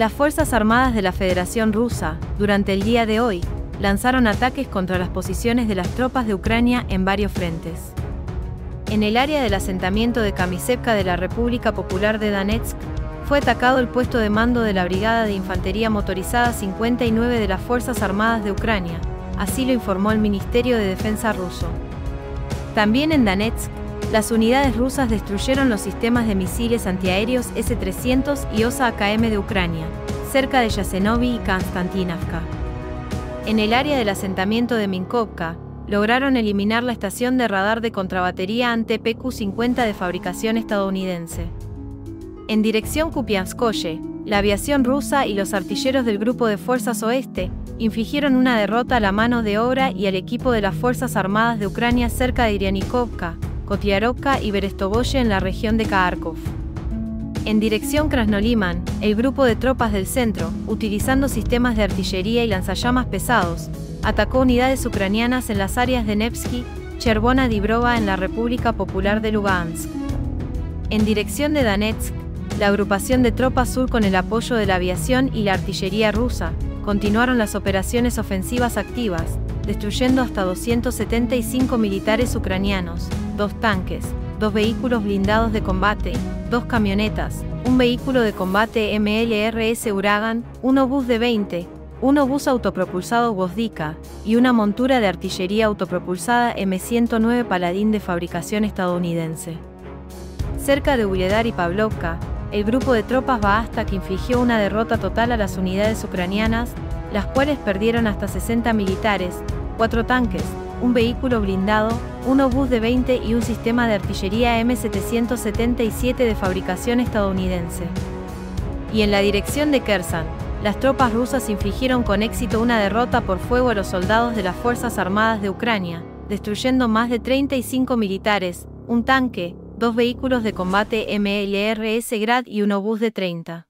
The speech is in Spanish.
Las Fuerzas Armadas de la Federación Rusa, durante el día de hoy, lanzaron ataques contra las posiciones de las tropas de Ucrania en varios frentes. En el área del asentamiento de Kamisevka de la República Popular de Donetsk, fue atacado el puesto de mando de la Brigada de Infantería Motorizada 59 de las Fuerzas Armadas de Ucrania, así lo informó el Ministerio de Defensa ruso. También en Donetsk, las unidades rusas destruyeron los sistemas de misiles antiaéreos S-300 y OSA-AKM de Ucrania, cerca de Yasenovi y Konstantinivka. En el área del asentamiento de Minkovka, lograron eliminar la estación de radar de contrabatería ante PQ-50 de fabricación estadounidense. En dirección Kupianskoye, la aviación rusa y los artilleros del Grupo de Fuerzas Oeste infligieron una derrota a la mano de obra y al equipo de las Fuerzas Armadas de Ucrania cerca de Irianikovka, Kotiarovka y Berestovoye en la región de Kharkov. En dirección Krasnoliman, el grupo de tropas del centro, utilizando sistemas de artillería y lanzallamas pesados, atacó unidades ucranianas en las áreas de Nevsky, Chervona Dibrova en la República Popular de Lugansk. En dirección de Donetsk, la agrupación de tropas sur con el apoyo de la aviación y la artillería rusa, continuaron las operaciones ofensivas activas, destruyendo hasta 275 militares ucranianos, dos tanques, dos vehículos blindados de combate, dos camionetas, un vehículo de combate MLRS Uragan, un obús de 20, un obús autopropulsado Wozdika y una montura de artillería autopropulsada M109 Paladín de fabricación estadounidense. Cerca de Uledar y Pavlovka, el grupo de tropas que infligió una derrota total a las unidades ucranianas, las cuales perdieron hasta 60 militares, cuatro tanques, un vehículo blindado, un obús de 20 y un sistema de artillería M777 de fabricación estadounidense. Y en la dirección de Kersan, las tropas rusas infligieron con éxito una derrota por fuego a los soldados de las Fuerzas Armadas de Ucrania, destruyendo más de 35 militares, un tanque, dos vehículos de combate MLRS Grad y un obús de 30.